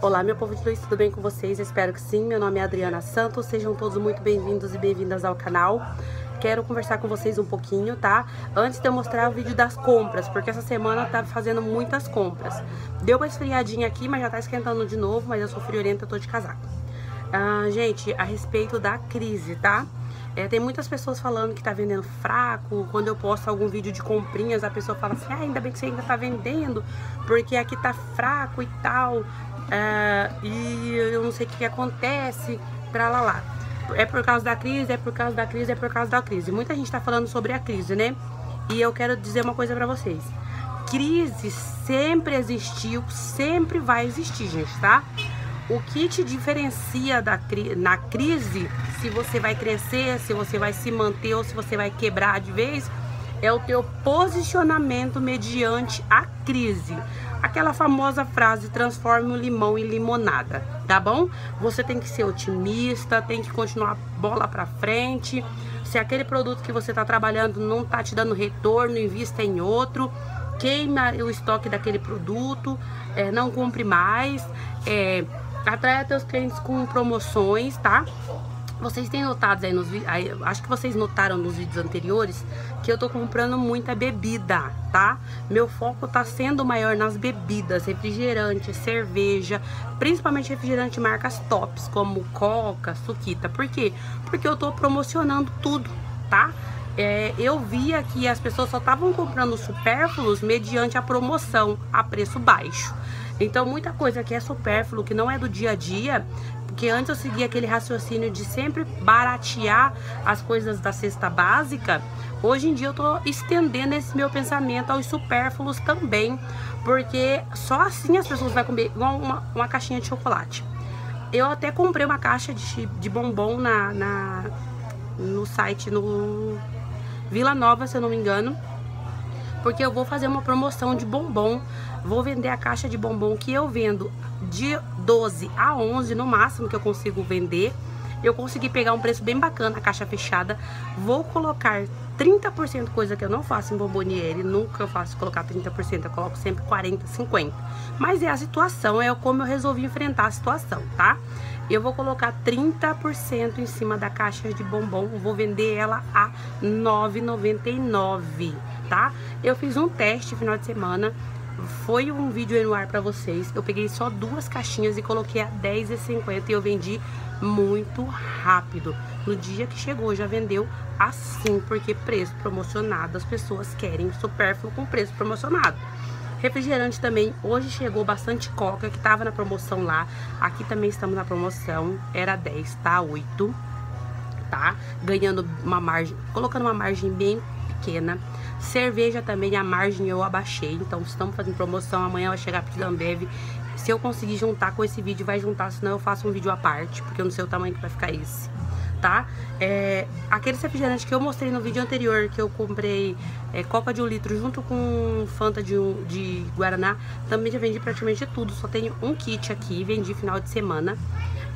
Olá, meu povo de luz, tudo bem com vocês? Espero que sim. Meu nome é Adriana Santos, sejam todos muito bem-vindos e bem-vindas ao canal. Quero conversar com vocês um pouquinho, tá? Antes de eu mostrar o vídeo das compras, porque essa semana tá fazendo muitas compras. Deu uma esfriadinha aqui, mas já tá esquentando de novo, mas eu sou friorenta, tô de casaco. Ah, gente, a respeito da crise, tá? É, tem muitas pessoas falando que tá vendendo fraco. Quando eu posto algum vídeo de comprinhas, a pessoa fala assim: ah, ainda bem que você ainda tá vendendo, porque aqui tá fraco e tal. É, e eu não sei o que, que acontece, pra lá lá. É por causa da crise, é por causa da crise, é por causa da crise. Muita gente tá falando sobre a crise, né? E eu quero dizer uma coisa pra vocês. Crise sempre existiu, sempre vai existir, gente, tá? O que te diferencia da, na crise, se você vai crescer, se você vai se manter ou se você vai quebrar de vez, é o teu posicionamento mediante a crise. Aquela famosa frase, transforme o limão em limonada, tá bom? Você tem que ser otimista, tem que continuar bola pra frente. Se aquele produto que você está trabalhando não tá te dando retorno, invista em outro. Queima o estoque daquele produto, é, não compre mais. É, Atraia teus clientes com promoções, tá? Vocês têm notado aí nos vídeos, acho que vocês notaram nos vídeos anteriores que eu tô comprando muita bebida, tá? Meu foco tá sendo maior nas bebidas, refrigerante, cerveja, principalmente refrigerante marcas tops, como Coca, Suquita. Por quê? Porque eu tô promocionando tudo, tá? É, eu via que as pessoas só estavam comprando supérfluos mediante a promoção a preço baixo. Então, muita coisa que é supérfluo, que não é do dia a dia, porque antes eu seguia aquele raciocínio de sempre baratear as coisas da cesta básica, hoje em dia eu tô estendendo esse meu pensamento aos supérfluos também, porque só assim as pessoas vão comer uma, uma caixinha de chocolate. Eu até comprei uma caixa de, de bombom na, na, no site, no Vila Nova, se eu não me engano, porque eu vou fazer uma promoção de bombom. Vou vender a caixa de bombom que eu vendo de 12 a 11 no máximo que eu consigo vender. Eu consegui pegar um preço bem bacana, a caixa fechada. Vou colocar 30%, coisa que eu não faço em bomboniere, nunca faço colocar 30%, eu coloco sempre 40, 50. Mas é a situação, é como eu resolvi enfrentar a situação, tá? Eu vou colocar 30% em cima da caixa de bombom, vou vender ela a R$ 9,99 tá? Eu fiz um teste final de semana, foi um vídeo no ar pra vocês. Eu peguei só duas caixinhas e coloquei a R$10,50 e eu vendi muito rápido. No dia que chegou já vendeu assim, porque preço promocionado, as pessoas querem supérfluo com preço promocionado. Refrigerante também, hoje chegou bastante coca que tava na promoção lá. Aqui também estamos na promoção, era 10, tá? 8, tá? Ganhando uma margem, colocando uma margem bem pequena. Cerveja também, a margem eu abaixei. Então, estamos fazendo promoção. Amanhã vai chegar a da Ambev. Se eu conseguir juntar com esse vídeo, vai juntar. Senão eu faço um vídeo à parte, porque eu não sei o tamanho que vai ficar esse. Tá? É, aqueles refrigerantes que eu mostrei no vídeo anterior, que eu comprei é, Coca de um litro junto com Fanta de, de Guaraná, também já vendi praticamente tudo. Só tenho um kit aqui, vendi final de semana.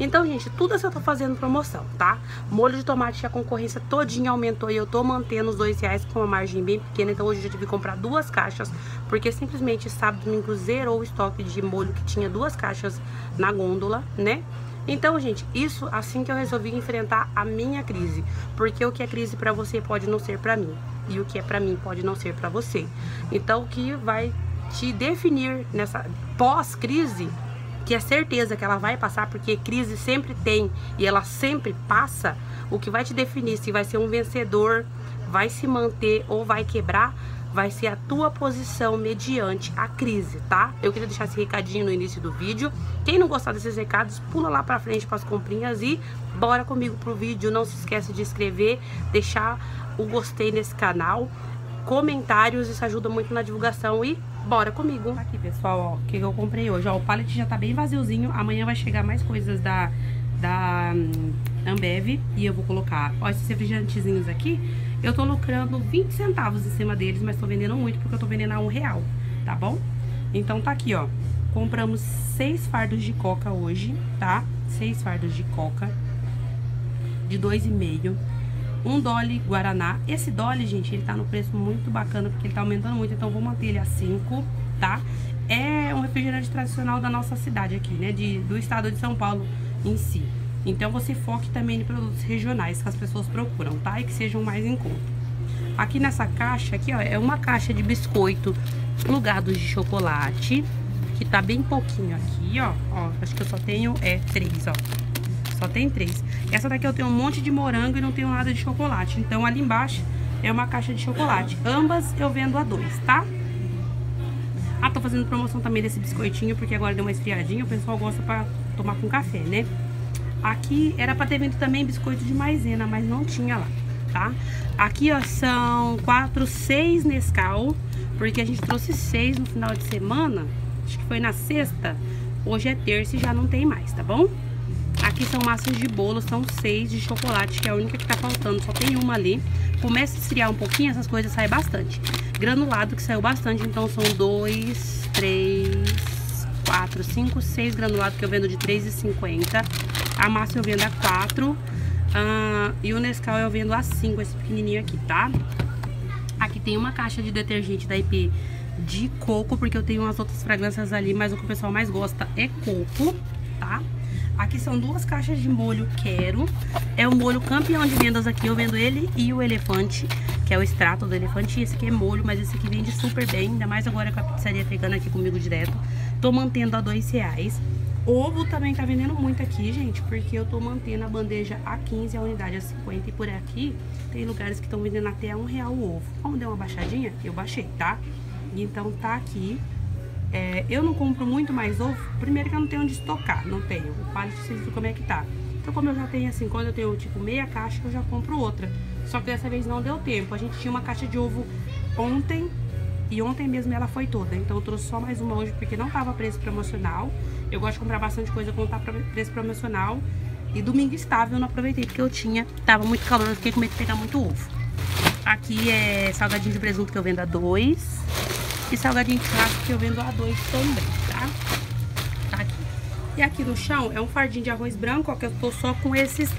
Então, gente, tudo isso eu tô fazendo promoção, tá? Molho de tomate, a concorrência todinha aumentou e eu tô mantendo os dois reais com uma margem bem pequena. Então, hoje eu já tive que comprar duas caixas, porque simplesmente sábado, domingo, zerou o estoque de molho que tinha duas caixas na gôndola, né? Então, gente, isso assim que eu resolvi enfrentar a minha crise, porque o que é crise para você pode não ser para mim, e o que é para mim pode não ser para você. Então, o que vai te definir nessa pós-crise que é certeza que ela vai passar, porque crise sempre tem e ela sempre passa, o que vai te definir se vai ser um vencedor, vai se manter ou vai quebrar, vai ser a tua posição mediante a crise, tá? Eu queria deixar esse recadinho no início do vídeo. Quem não gostar desses recados, pula lá pra frente para as comprinhas e bora comigo pro vídeo. Não se esquece de inscrever, deixar o gostei nesse canal, comentários, isso ajuda muito na divulgação e Bora comigo. Aqui, pessoal, ó, o que eu comprei hoje. Ó, o pallet já tá bem vaziozinho. Amanhã vai chegar mais coisas da, da um, Ambev. E eu vou colocar, ó, esses refrigerantezinhos aqui. Eu tô lucrando 20 centavos em cima deles, mas tô vendendo muito porque eu tô vendendo a um real, tá bom? Então tá aqui, ó. Compramos seis fardos de coca hoje, tá? Seis fardos de coca. De dois e meio um Dolly Guaraná. Esse Dolly, gente, ele tá no preço muito bacana, porque ele tá aumentando muito, então vou manter ele a 5, tá? é um refrigerante tradicional da nossa cidade aqui, né? De, do estado de São Paulo em si. Então você foque também em produtos regionais que as pessoas procuram, tá? E que sejam mais em conta. Aqui nessa caixa, aqui ó, é uma caixa de biscoito plugados de chocolate, que tá bem pouquinho aqui, ó. ó acho que eu só tenho, é, três, ó. Só tem três. Essa daqui eu tenho um monte de morango e não tenho nada de chocolate. Então ali embaixo é uma caixa de chocolate. Ambas eu vendo a dois, tá? Ah, tô fazendo promoção também desse biscoitinho, porque agora deu uma esfriadinha, o pessoal gosta pra tomar com café, né? Aqui era pra ter vindo também biscoito de maisena, mas não tinha lá, tá? Aqui, ó, são quatro, seis Nescau, porque a gente trouxe seis no final de semana, acho que foi na sexta, hoje é terça e já não tem mais, tá bom? Aqui são massas de bolo, são seis de chocolate, que é a única que tá faltando, só tem uma ali. Começa a esfriar um pouquinho, essas coisas saem bastante granulado, que saiu bastante. Então são dois, três, quatro, cinco, seis granulados que eu vendo de R$3,50. A massa eu vendo a quatro. Uh, e o Nescau eu vendo a cinco, esse pequenininho aqui, tá? Aqui tem uma caixa de detergente da IP de coco, porque eu tenho umas outras fragrâncias ali, mas o que o pessoal mais gosta é coco, tá? Aqui são duas caixas de molho Quero. É o molho campeão de vendas aqui. Eu vendo ele e o elefante, que é o extrato do elefante. Esse aqui é molho, mas esse aqui vende super bem. Ainda mais agora com a pizzaria pegando aqui comigo direto. Tô mantendo a dois reais. Ovo também tá vendendo muito aqui, gente, porque eu tô mantendo a bandeja a 15, a unidade a 50. E por aqui tem lugares que estão vendendo até a um real o ovo. Como deu uma baixadinha, eu baixei, tá? Então tá aqui é, eu não compro muito mais ovo, primeiro que eu não tenho onde estocar, não tenho. O pallet, vocês viram como é que tá. Então, como eu já tenho assim, quando eu tenho tipo meia caixa, eu já compro outra. Só que dessa vez não deu tempo. A gente tinha uma caixa de ovo ontem e ontem mesmo ela foi toda. Então, eu trouxe só mais uma hoje porque não tava preço promocional. Eu gosto de comprar bastante coisa quando tá preço promocional. E domingo estava, eu não aproveitei porque eu tinha, tava muito calor, eu fiquei com medo de pegar muito ovo. Aqui é salgadinho de presunto que eu vendo a dois. E salgadinho de churrasco que eu vendo a dois também, tá? Tá aqui. E aqui no chão é um fardinho de arroz branco, ó, que eu tô só com esses...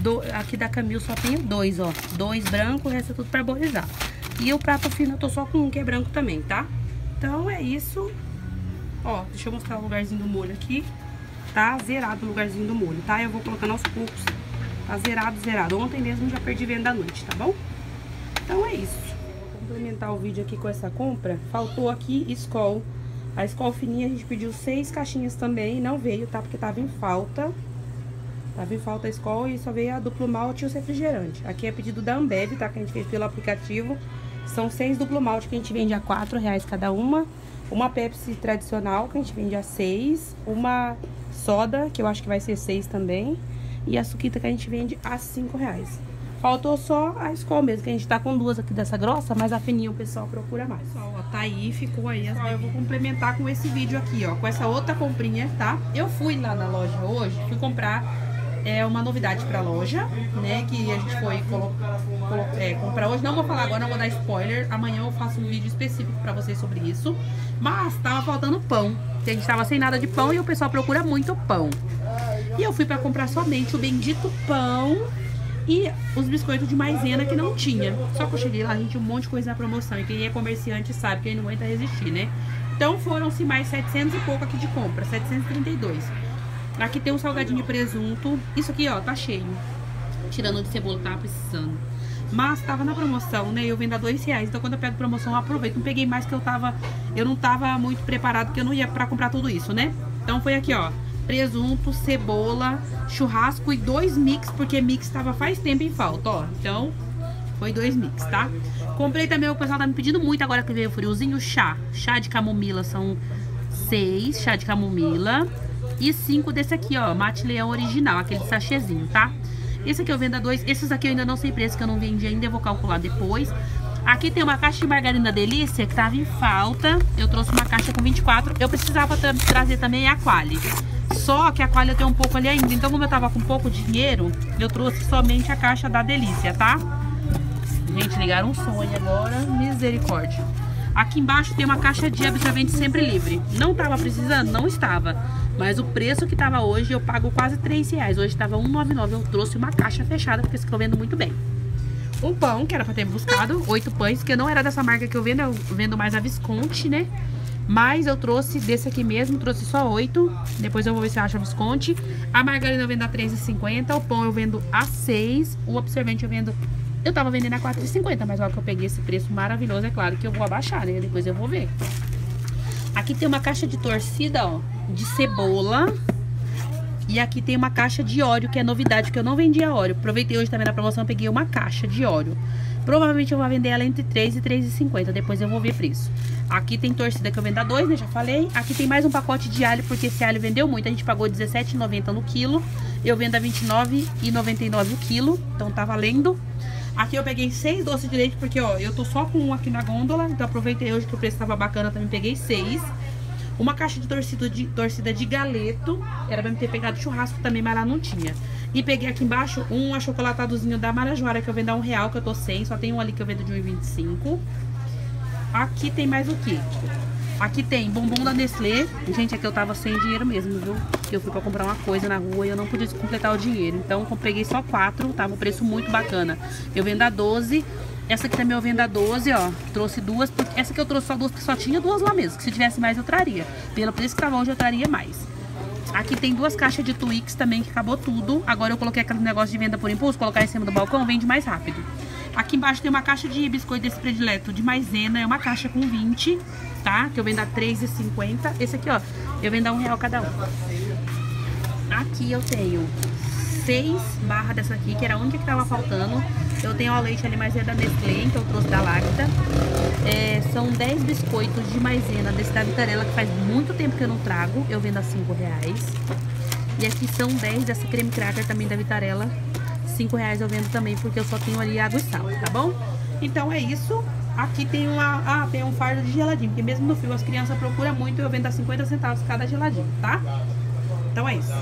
Do... Aqui da Camil só tenho dois, ó. Dois brancos, o resto é tudo parboilizado. E o prato fino eu tô só com um que é branco também, tá? Então é isso. Ó, deixa eu mostrar o lugarzinho do molho aqui. Tá zerado o lugarzinho do molho, tá? Eu vou colocando aos poucos. Tá zerado, zerado. Ontem mesmo já perdi venda à noite, tá bom? Então é isso complementar o vídeo aqui com essa compra, faltou aqui Skol. A Skol fininha a gente pediu seis caixinhas também, não veio, tá? Porque tava em falta. Tava em falta a Skol e só veio a duplo malte e o refrigerante. Aqui é pedido da Ambev, tá? Que a gente fez pelo aplicativo. São seis duplo malte que a gente vende a quatro reais cada uma. Uma Pepsi tradicional que a gente vende a seis. Uma soda, que eu acho que vai ser seis também. E a suquita que a gente vende a cinco reais. Faltou só a escola mesmo, que a gente tá com duas aqui dessa grossa, mas a fininha o pessoal procura mais. Pessoal, ó, tá aí, ficou aí. As... eu vou complementar com esse vídeo aqui, ó, com essa outra comprinha, tá? Eu fui lá na loja hoje, fui comprar é uma novidade pra loja, né? Que a gente foi colo colo é, comprar hoje. Não vou falar agora, não vou dar spoiler. Amanhã eu faço um vídeo específico pra vocês sobre isso. Mas tava faltando pão. A gente tava sem nada de pão e o pessoal procura muito pão. E eu fui pra comprar somente o bendito pão e os biscoitos de maisena que não tinha. Só que eu cheguei lá, a gente um monte de coisa na promoção. E quem é comerciante sabe que ele não aguenta resistir, né? Então foram-se mais 700 e pouco aqui de compra, 732. Aqui tem um salgadinho de presunto. Isso aqui, ó, tá cheio. Tirando de cebola, tava precisando. Mas tava na promoção, né? Eu vendo a dois reais. Então quando eu pego promoção, eu aproveito. Não peguei mais que eu tava... Eu não tava muito preparado, porque eu não ia pra comprar tudo isso, né? Então foi aqui, ó presunto, cebola, churrasco e dois mix, porque mix estava faz tempo em falta, ó. Então, foi dois mix, tá? Comprei também, o pessoal tá me pedindo muito agora que veio o friozinho, chá. Chá de camomila são seis chá de camomila. E cinco desse aqui, ó, mate leão original, aquele sachêzinho, tá? Esse aqui eu vendo a dois. Esses aqui eu ainda não sei preço, que eu não vendi ainda, eu vou calcular depois. Aqui tem uma caixa de margarina delícia que tava em falta. Eu trouxe uma caixa com 24. Eu precisava tra trazer também a Quali. Só que a Qualia tem um pouco ali ainda. Então, como eu tava com pouco dinheiro, eu trouxe somente a caixa da Delícia, tá? Gente, ligaram um sonho agora. Misericórdia. Aqui embaixo tem uma caixa de absorvente sempre livre. Não tava precisando? Não estava. Mas o preço que tava hoje, eu pago quase 3 reais. Hoje tava 1,99. Eu trouxe uma caixa fechada, porque estou vendo muito bem. Um pão, que era pra ter buscado. Oito pães, que não era dessa marca que eu vendo. Eu vendo mais a Visconti, né? Mas eu trouxe desse aqui mesmo, trouxe só oito. Depois eu vou ver se acha Visconti. A margarina eu vendo a R$3,50. O pão eu vendo a 6. O absorvente eu vendo... Eu tava vendendo a R$4,50, mas logo que eu peguei esse preço maravilhoso, é claro que eu vou abaixar, né? Depois eu vou ver. Aqui tem uma caixa de torcida, ó, de cebola. E aqui tem uma caixa de óleo, que é novidade, que eu não vendia óleo. Aproveitei hoje também na promoção, peguei uma caixa de óleo. Provavelmente eu vou vender ela entre 3 e 3,50, depois eu vou ver preço. Aqui tem torcida que eu vendo a 2, né, já falei. Aqui tem mais um pacote de alho, porque esse alho vendeu muito. A gente pagou R$17,90 no quilo. Eu vendo a R$29,99 o quilo, então tá valendo. Aqui eu peguei seis doces de leite, porque ó, eu tô só com um aqui na gôndola. Então aproveitei hoje que o preço tava bacana, também peguei seis. Uma caixa de torcida de, torcida de galeto. Era pra me ter pegado churrasco também, mas lá não tinha. E peguei aqui embaixo um achocolatadozinho da Marajoara, que eu vendo a um real, que eu tô sem. Só tem um ali que eu vendo de 1,25. Aqui tem mais o que? Aqui tem bombom da Nestlé. Gente, aqui eu tava sem dinheiro mesmo, viu? Eu fui pra comprar uma coisa na rua e eu não podia completar o dinheiro. Então, eu peguei só quatro, tava um preço muito bacana. Eu vendo a 12. Essa aqui também eu vendo a 12, ó. Trouxe duas, essa que eu trouxe só duas, porque só tinha duas lá mesmo. Que se tivesse mais, eu traria. Pelo preço que tava hoje, eu traria mais. Aqui tem duas caixas de Twix também, que acabou tudo. Agora eu coloquei aquele negócio de venda por impulso, colocar em cima do balcão, vende mais rápido. Aqui embaixo tem uma caixa de biscoito desse predileto de maisena, é uma caixa com 20, tá? Que eu vendo a R$3,50. Esse aqui, ó, eu vendo a um real cada um. Aqui eu tenho seis barras dessa aqui, que era a única que tava faltando. Eu tenho a leite ali, mas é da Nestlé, então eu trouxe da Lacta. São 10 biscoitos de maisena desse da Vitarella, que faz muito tempo que eu não trago. Eu vendo a 5 reais. E aqui são 10 dessa creme cracker também da Vitarella. 5 reais eu vendo também, porque eu só tenho ali água e sal, tá bom? Então é isso. Aqui tem uma, ah, tem um fardo de geladinho, porque mesmo no frio as crianças procuram muito, eu vendo a 50 centavos cada geladinho, tá? Então é isso.